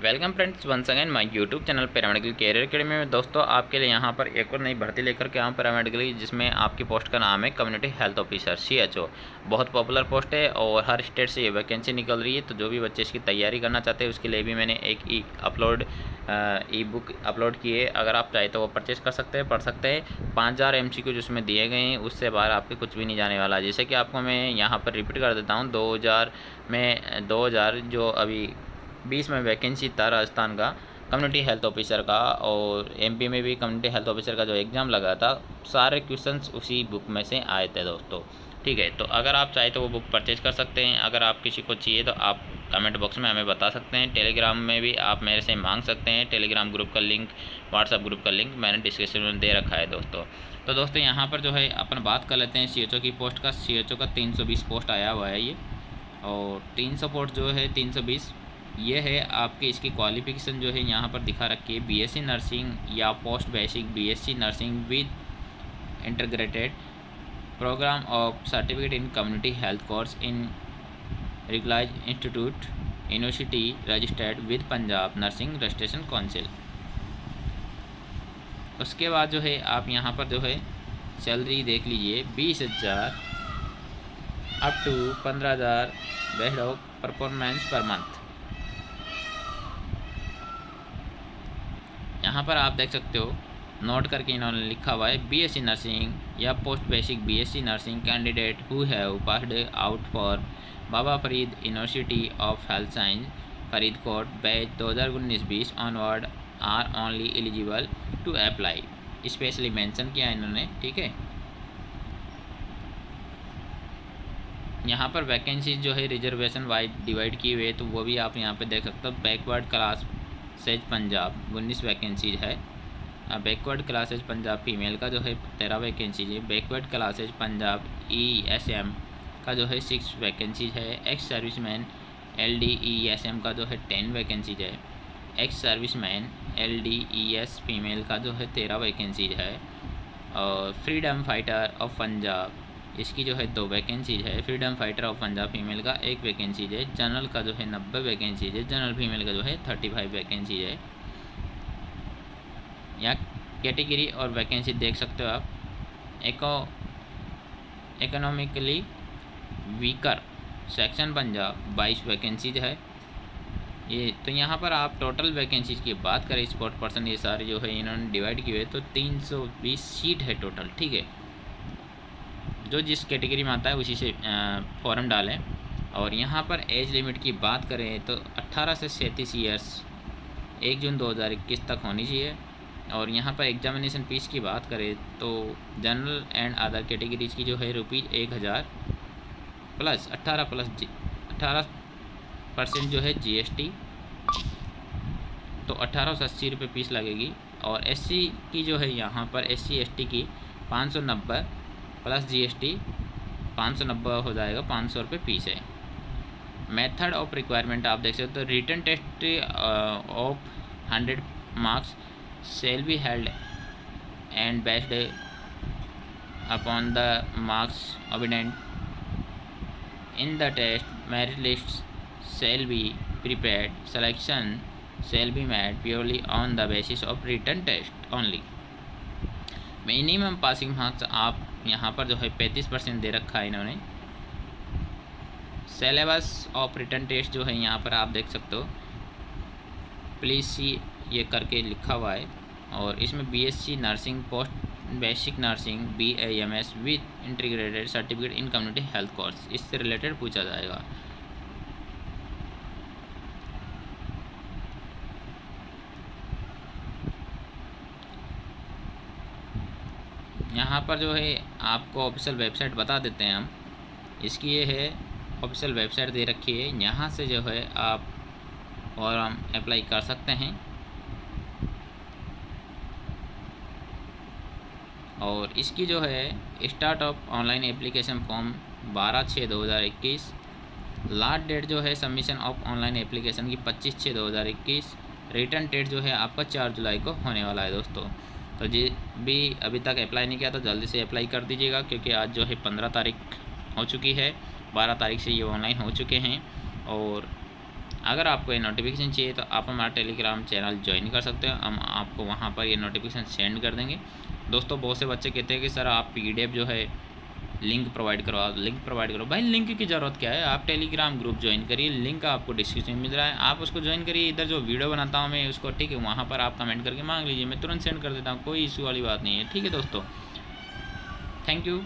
Welcome friends, once again my YouTube channel paramedical career academy में। दोस्तों, आपके लिए यहाँ पर एक और नई भर्ती लेकर के आऊँ पैरामेडिकल जिसमें आपकी पोस्ट का नाम है कम्युनिटी हेल्थ ऑफिसर सीएचओ बहुत पॉपुलर पोस्ट है और हर स्टेट से ये वैकेंसी निकल रही है तो जो भी बच्चे इसकी तैयारी करना चाहते हैं, उसके लिए भी मैंने एक e upload e book upload की है। अगर आप चाहे तो वो परचेज़ कर सकते हैं, पढ़ सकते हैं। पाँच हज़ार एम सी जिसमें दिए गए हैं, उससे बाहर आपके कुछ भी नहीं जाने वाला। जैसे कि आपको मैं यहाँ पर रिपीट कर देता हूँ, दो हज़ार में, दो हज़ार जो अभी बीस में वैकेंसी था राजस्थान का कम्युनिटी हेल्थ ऑफिसर का और एमपी में भी कम्युनिटी हेल्थ ऑफिसर का जो एग्ज़ाम लगा था, सारे क्वेश्चंस उसी बुक में से आए थे दोस्तों। ठीक है तो अगर आप चाहे तो वो बुक परचेज़ कर सकते हैं। अगर आप किसी को चाहिए तो आप कमेंट बॉक्स में हमें बता सकते हैं। टेलीग्राम में भी आप मेरे से मांग सकते हैं। टेलीग्राम ग्रुप का लिंक व्हाट्सअप ग्रुप का लिंक मैंने डिस्क्रिप्शन में दे रखा है दोस्तों। तो दोस्तों, यहाँ पर जो है अपन बात कर लेते हैं सीएचओ की पोस्ट का। सीएचओ का तीन सौ बीस पोस्ट आया हुआ है ये और तीन पोस्ट जो है तीन सौ बीस ये है आपके इसकी क्वालिफिकेशन जो है यहाँ पर दिखा रखी है बीएससी नर्सिंग या post basic BSc nursing with integrated program of certificate in community health course in recognised institute university registered with Punjab nursing registration council उसके बाद जो है आप यहाँ पर जो है सैलरी देख लीजिए, बीस हज़ार अप टू पंद्रह हज़ार ऑफ़ परफॉर्मेंस पर मंथ यहाँ पर आप देख सकते हो नोट करके इन्होंने लिखा हुआ है बीएससी नर्सिंग या post basic BSc nursing candidate who have passed out for Baba Farid university of health science Faridkot batch दो हज़ार उन्नीस बीस onward are only eligible to apply specially mention किया इन्होंने, ठीक है? यहाँ पर वैकेंसी जो है रिजर्वेशन वाइज डिवाइड की हुई है तो वो भी आप यहाँ पे देख सकते हो बैकवर्ड क्लास सेज पंजाब, उन्नीस वैकेंसीज है। बैकवर्ड क्लासेज पंजाब फीमेल का जो है, तेरह वैकेंसीज है। Backward classes Punjab E S M का जो है सिक्स वैकेंसीज है। Ex serviceman L D E S M का जो है टेन वैकेंसीज है। Ex serviceman L D E S female का जो है, तेरह वैकेंसीज है। और फ्रीडम फाइटर ऑफ़ पंजाब। इसकी जो है दो वैकेंसीज है। Freedom fighter of Punjab female का एक वैकेंसीज है। जनरल का जो है नब्बे वैकेंसीज है। जनरल फीमेल का जो है थर्टी फाइव वैकेंसीज है। यहाँ कैटेगरी और वैकेंसी देख सकते हो आप। Eco economically weaker section Punjab बाईस वैकेंसीज है। ये तो यहाँ पर आप टोटल वैकेंसीज की बात करें। स्पोर्ट पर्सन ये सारे जो है इन्होंने डिवाइड किए तो तीन सौ बीस सीट है टोटल ठीक है। जो जिस कैटेगरी में आता है, उसी से फॉर्म डालें। और यहाँ पर एज लिमिट की बात करें तो 18 से सैंतीस ईयर्स एक जून 2021 तक होनी चाहिए। और यहाँ पर एग्जामिनेशन फ़ीस की बात करें तो जनरल एंड अदर कैटेगरीज की जो है रुपीज़ एक हज़ार प्लस अट्ठारह प्लस अट्ठारह परसेंट जो है जीएसटी तो अट्ठारह सौ अस्सी रुपये फ़ीस लगेगी। और एससी की जो है यहाँ पर एससी एसटी की पाँच सौ नब्बे प्लस जीएसटी पाँच सौ नब्बे हो जाएगा, पाँच सौ रुपये फ़ीस है। मेथड ऑफ़ रिक्वायरमेंट आप देख सकते हो तो written test of hundred marks shall be held and based upon the marks obtained in the test merit list shall be prepared selection shall be made purely on the basis of written test only minimum passing marks आप यहाँ पर जो है पैंतीस percent दे रखा है इन्होंने। Syllabus of written test जो है यहाँ पर आप देख सकते हो। प्लीज़ सी ये करके लिखा हुआ है और इसमें BSc nursing post basic nursing B M S with integrated certificate in community health course इससे रिलेटेड पूछा जाएगा। यहाँ पर जो है, आपको ऑफिशियल वेबसाइट बता देते हैं हम। इसकी ये है ऑफिशियल वेबसाइट दे रखी है। यहाँ से जो है, आप फॉर्म अप्लाई कर सकते हैं। और इसकी जो है start of online application form बारह छः दो हज़ार इक्कीस। लास्ट डेट जो है सबमिशन ऑफ़ ऑनलाइन एप्लीकेशन की पच्चीस छः दो हज़ार इक्कीस। रिटर्न डेट जो है, आपका चार जुलाई को होने वाला है दोस्तों। तो जी, भी अभी तक अप्लाई नहीं किया तो जल्दी से अप्लाई कर दीजिएगा, क्योंकि आज जो है पंद्रह तारीख हो चुकी है। बारह तारीख से ये ऑनलाइन हो चुके हैं। और अगर आपको ये नोटिफिकेशन चाहिए तो आप हमारा टेलीग्राम चैनल ज्वाइन कर सकते हैं। हम आपको वहाँ पर ये नोटिफिकेशन सेंड कर देंगे। दोस्तों, बहुत से बच्चे कहते हैं कि, सर, आप पीडीएफ जो है लिंक प्रोवाइड करो लिंक प्रोवाइड करो। भाई, लिंक की ज़रूरत क्या है? आप टेलीग्राम ग्रुप ज्वाइन करिए, लिंक आपको डिस्क्रिप्शन में मिल रहा है। आप उसको ज्वाइन करिए, इधर जो वीडियो बनाता हूँ मैं उसको, ठीक है, वहाँ पर आप कमेंट करके मांग लीजिए। मैं तुरंत सेंड कर देता हूँ, कोई इशू वाली बात नहीं है, ठीक है दोस्तों? Thank you